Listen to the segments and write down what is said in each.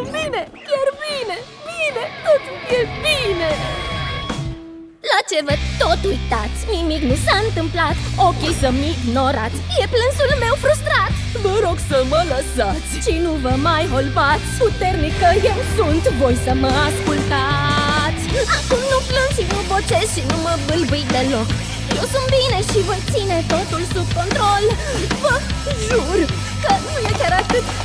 sunt bine, chiar bine, bine, totul e bine. La ce vă tot uitați, nimic nu s-a întâmplat. Ochii să-mi ignorați, e plânsul meu frustrat. Vă rog să mă lăsați. Și nu vă mai holbați, puternică eu sunt. Voi să mă ascultați. Acum nu plâng și nu bocez și nu mă bâlbâi deloc. Eu sunt bine și voi ține totul sub control. Vă jur că nu e chiar atât de grav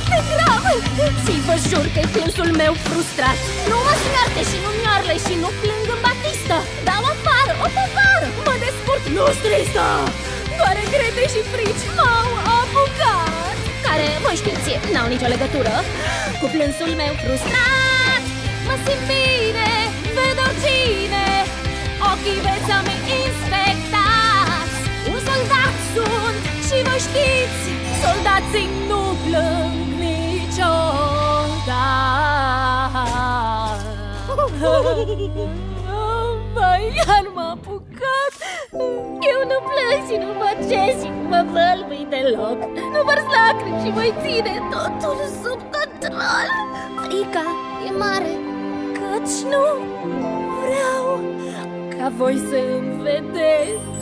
Și vă jur că e plânsul meu frustrat. Nu mă smiarte și nu miarle și nu plâng în batistă. Dau afară, o povară, mă descurc, nu stristă Doar regrete și frici m-au apucat. Care, voi știți, n-au nicio legătură Cu plânsul meu frustrat. Mă simt bine, ved oricine. Ochii veți să-mi inspectați. Un soldat sunt și vă știți Soldații nu plâng Vai, iar m-a apucat. Eu nu plâng și nu mă și nu mă vălbui deloc. Nu vărs lacrimi și voi ține totul sub control. Frica e mare, căci nu vreau ca voi să-mi vedeți.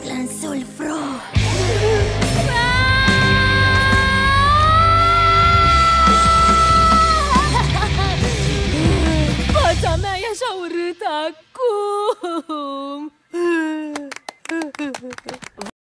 Plânsul fru așa urât acum!